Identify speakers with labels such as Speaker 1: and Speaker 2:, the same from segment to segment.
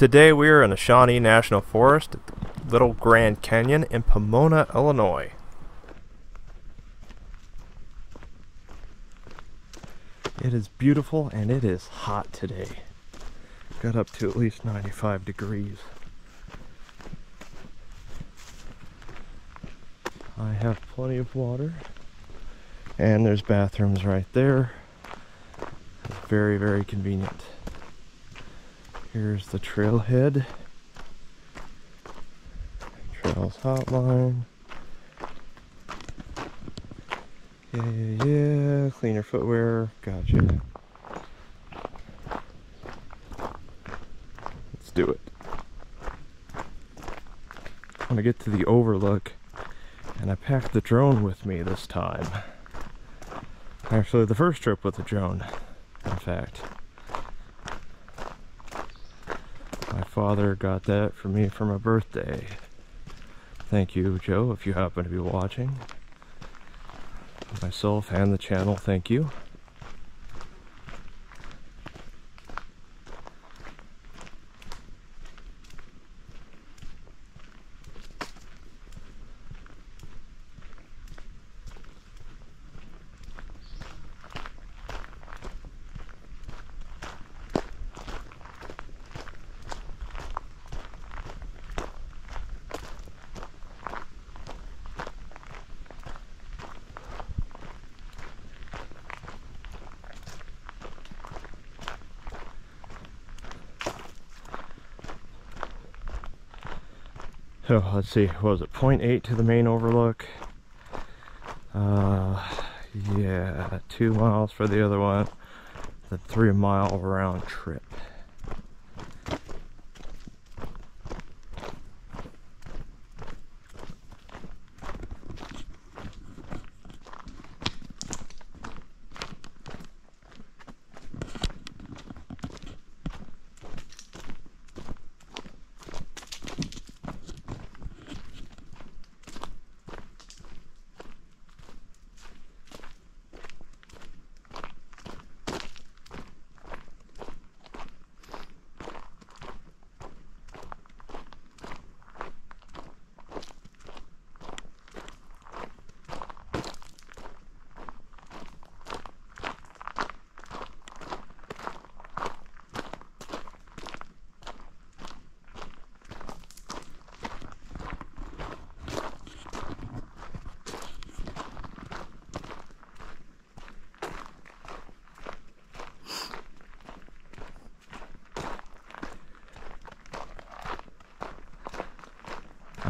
Speaker 1: Today we are in the Shawnee National Forest Little Grand Canyon in Pomona, Illinois. It is beautiful and it is hot today. Got up to at least 95 degrees. I have plenty of water and there's bathrooms right there. Very, very convenient. Here's the trailhead. Trails hotline. Yeah, yeah, yeah. Cleaner footwear. Gotcha. Let's do it. I'm gonna get to the overlook, and I packed the drone with me this time. Actually, the first trip with the drone, in fact. My father got that for me for my birthday. Thank you, Joe, if you happen to be watching. Myself and the channel, thank you. So let's see, was it, 0.8 to the main overlook? Uh, yeah, two miles for the other one. The three mile round trip.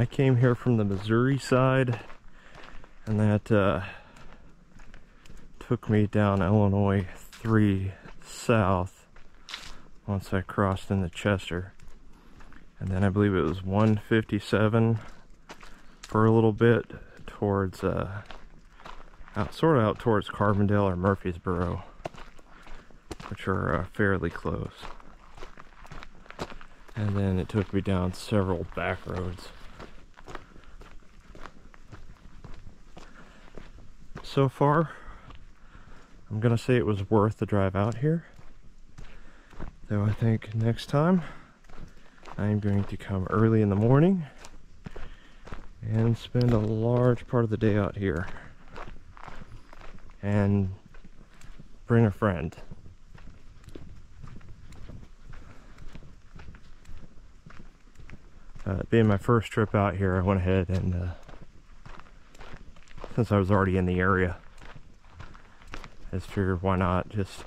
Speaker 1: I came here from the Missouri side and that uh, took me down Illinois 3 south once I crossed into Chester. And then I believe it was 157 for a little bit towards uh, out sort of out towards Carbondale or Murphysboro which are uh, fairly close. And then it took me down several back roads so far. I'm gonna say it was worth the drive out here. Though I think next time I'm going to come early in the morning and spend a large part of the day out here and bring a friend. Uh, being my first trip out here, I went ahead and uh, since I was already in the area. I just figured why not just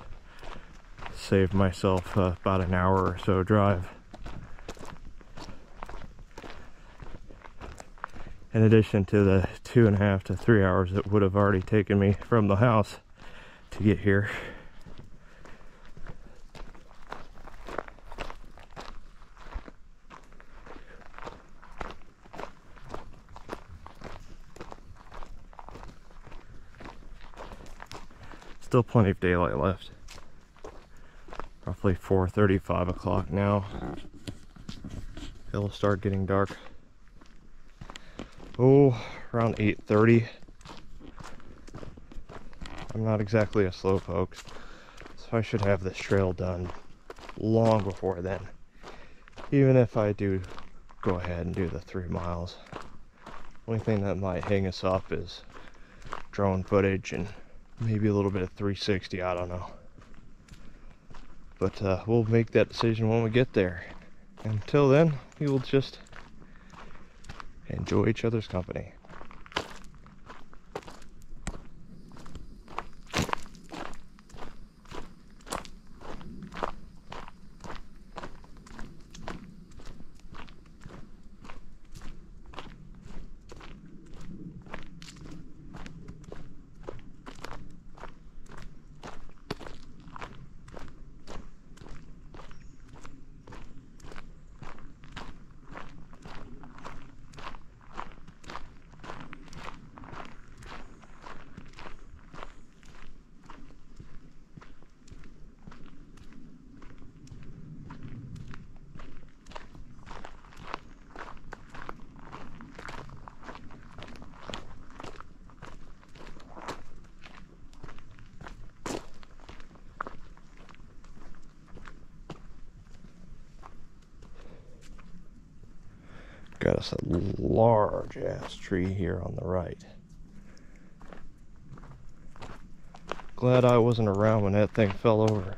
Speaker 1: save myself uh, about an hour or so drive. In addition to the two and a half to three hours it would have already taken me from the house to get here. Still plenty of daylight left. Roughly 4.30, 5 o'clock now. It'll start getting dark. Oh, around 8.30. I'm not exactly a slowpoke, so I should have this trail done long before then. even if I do go ahead and do the three miles, only thing that might hang us up is drone footage and maybe a little bit of 360. I don't know. But uh, we'll make that decision when we get there. Until then, we will just enjoy each other's company. Got us a large ass tree here on the right. Glad I wasn't around when that thing fell over.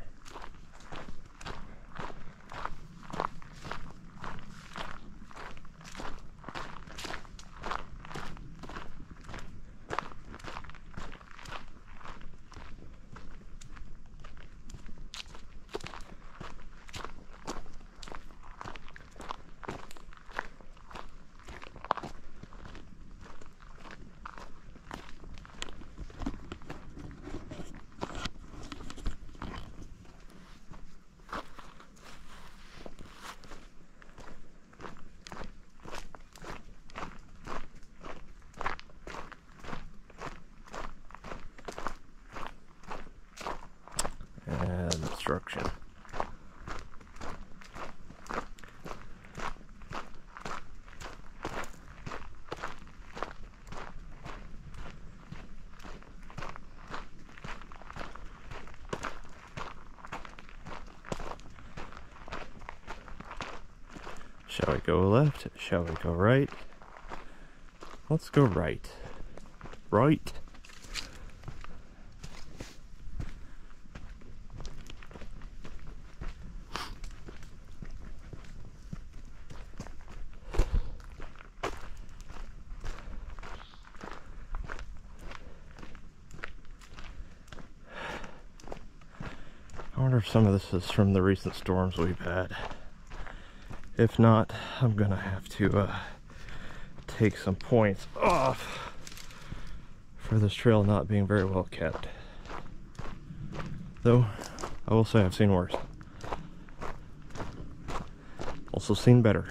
Speaker 1: and obstruction. Shall we go left? Shall we go right? Let's go right. Right. I wonder if some of this is from the recent storms we've had. If not, I'm gonna have to uh, take some points off for this trail not being very well kept. Though, I will say I've seen worse. Also seen better.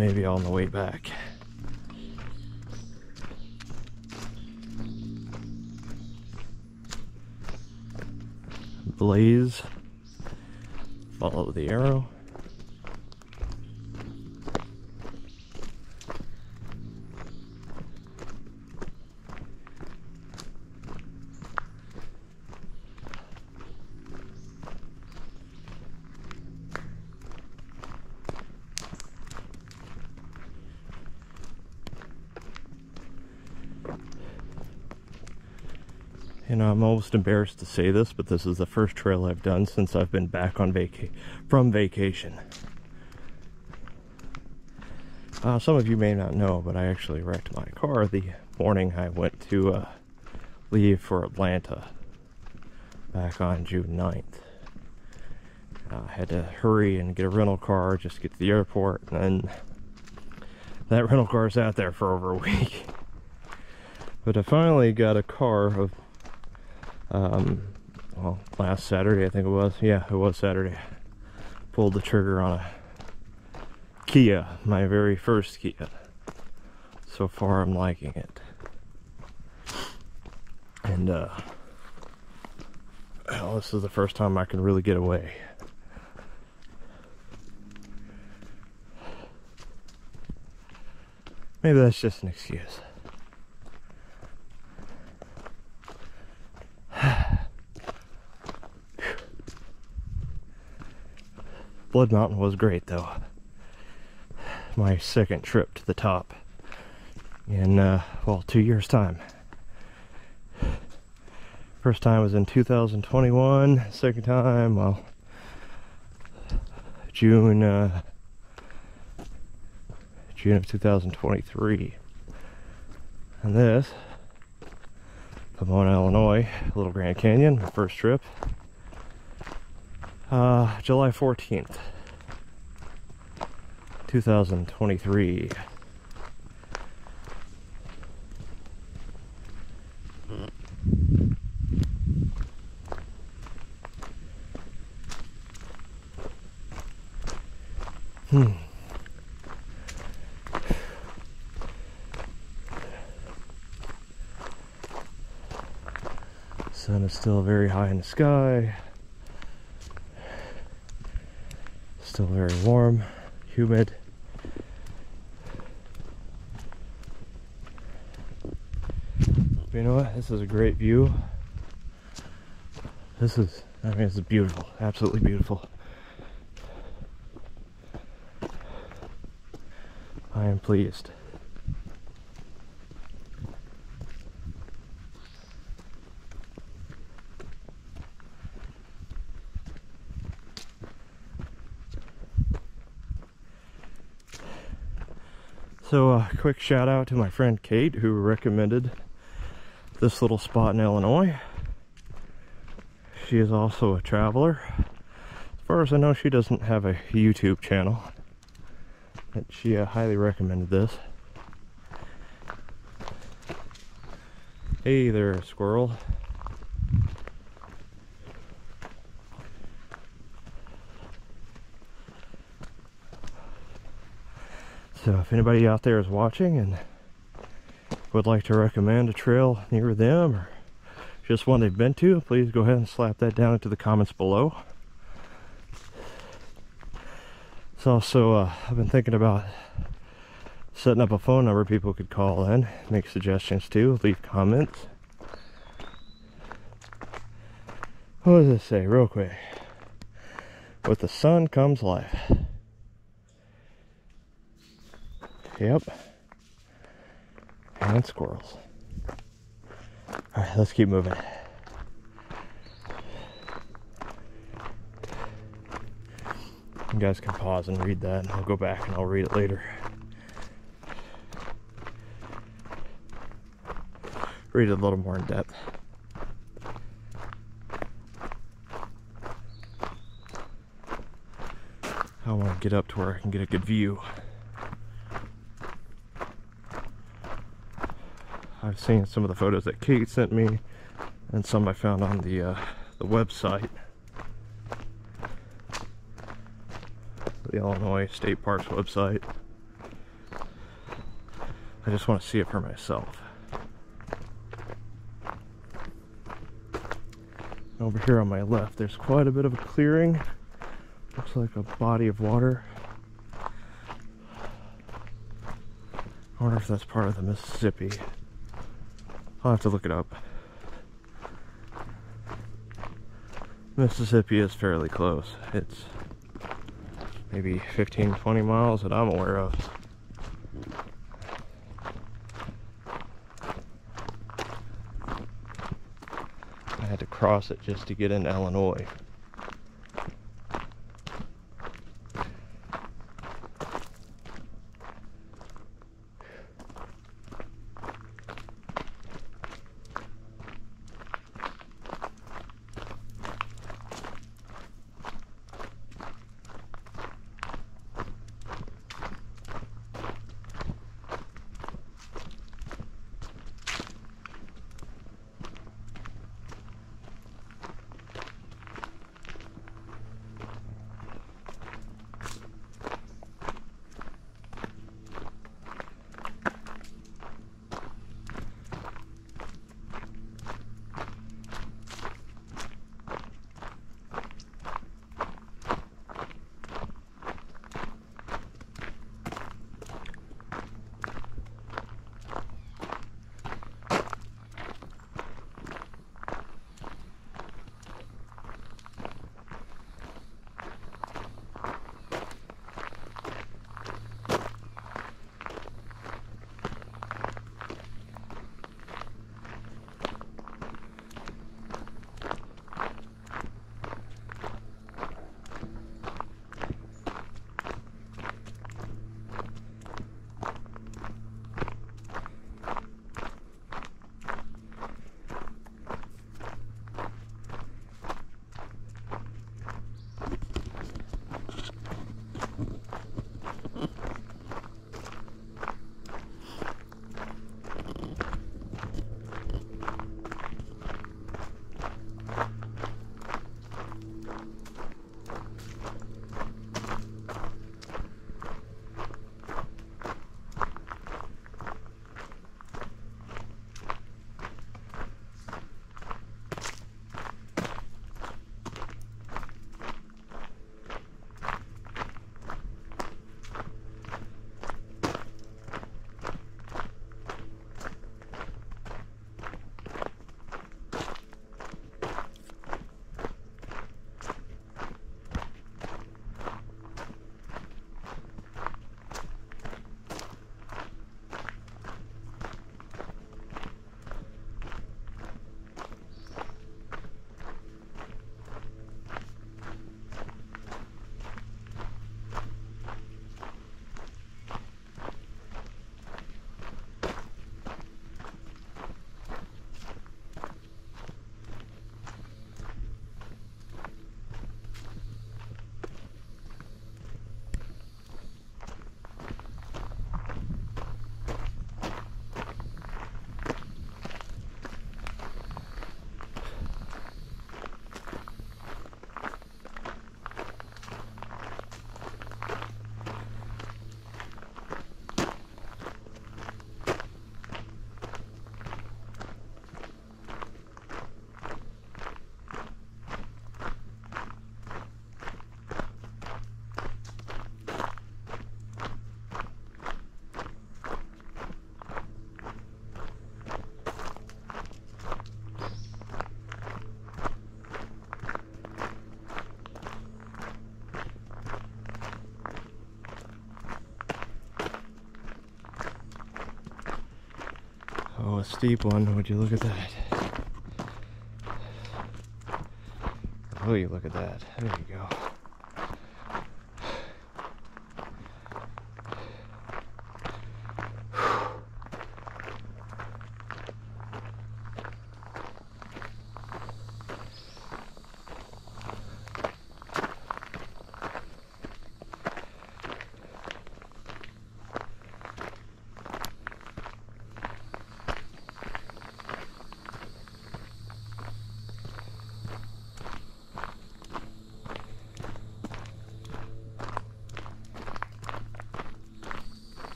Speaker 1: Maybe on the way back. Blaze, follow the arrow. You know, I'm almost embarrassed to say this, but this is the first trail I've done since I've been back on vaca from vacation. Uh, some of you may not know, but I actually wrecked my car the morning I went to uh, leave for Atlanta back on June 9th. Uh, I had to hurry and get a rental car just to get to the airport, and then that rental car's out there for over a week. But I finally got a car of um, well, last Saturday, I think it was. Yeah, it was Saturday. Pulled the trigger on a Kia, my very first Kia. So far, I'm liking it. And, uh, well, this is the first time I can really get away. Maybe that's just an excuse. Blood Mountain was great though. My second trip to the top in, uh, well, two years' time. First time was in 2021, second time, well, June, uh, June of 2023. And this, Pomona, Illinois, Little Grand Canyon, my first trip. Uh, July 14th, 2023. Hmm. Sun is still very high in the sky. Still very warm, humid. But you know what? This is a great view. This is, I mean, it's beautiful. Absolutely beautiful. I am pleased. So, a uh, quick shout out to my friend Kate who recommended this little spot in Illinois. She is also a traveler. As far as I know, she doesn't have a YouTube channel. But she uh, highly recommended this. Hey there, squirrel. So if anybody out there is watching and would like to recommend a trail near them or just one they've been to, please go ahead and slap that down into the comments below. So also, uh, I've been thinking about setting up a phone number people could call in, make suggestions too, leave comments. What does it say, real quick? With the sun comes life. Yep. And squirrels. Alright, let's keep moving. You guys can pause and read that, and I'll go back and I'll read it later. Read it a little more in depth. I want to get up to where I can get a good view. I've seen some of the photos that Kate sent me and some I found on the uh, the website. The Illinois State Parks website. I just want to see it for myself. Over here on my left, there's quite a bit of a clearing. Looks like a body of water. I wonder if that's part of the Mississippi. I'll have to look it up. Mississippi is fairly close. It's maybe 15, 20 miles that I'm aware of. I had to cross it just to get into Illinois. A steep one. Would you look at that? Oh, you look at that. There you go.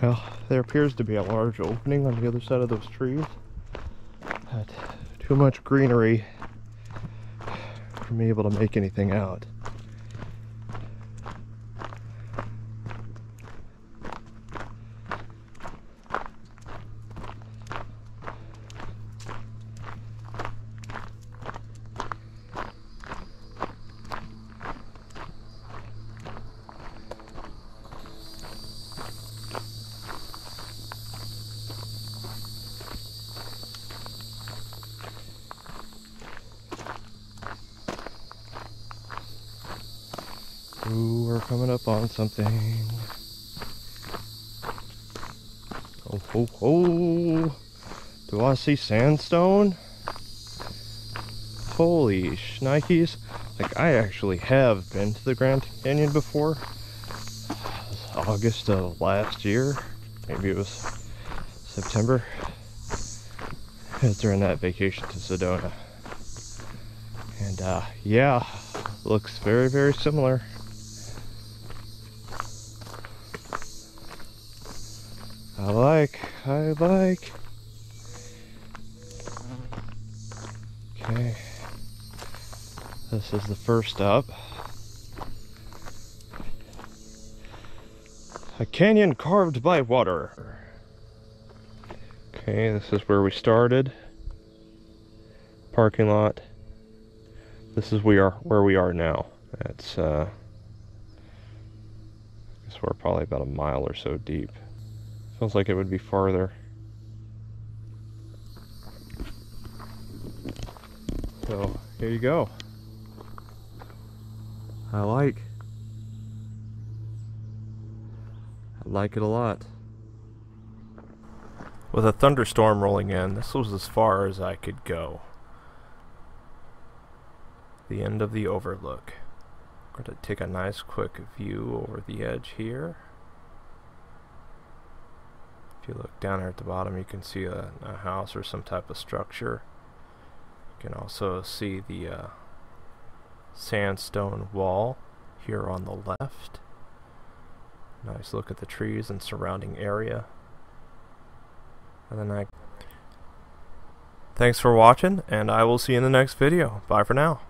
Speaker 1: Well, there appears to be a large opening on the other side of those trees. But too much greenery for me able to make anything out. Ooh, we're coming up on something. Oh. Do I see sandstone? Holy shnikes. Like, I actually have been to the Grand Canyon before. August of last year. Maybe it was September. It was during that vacation to Sedona. And, uh, yeah, looks very, very similar. I like, I like. Okay. This is the first up. A canyon carved by water. Okay, this is where we started. Parking lot. This is we are where we are now. It's uh I guess we're probably about a mile or so deep. Feels like it would be farther. So, here you go. I like. I like it a lot. With a thunderstorm rolling in, this was as far as I could go. The end of the overlook. I'm going to take a nice quick view over the edge here. If you look down here at the bottom, you can see a, a house or some type of structure. You can also see the uh, sandstone wall here on the left. Nice look at the trees and surrounding area. And then I... Thanks for watching, and I will see you in the next video. Bye for now.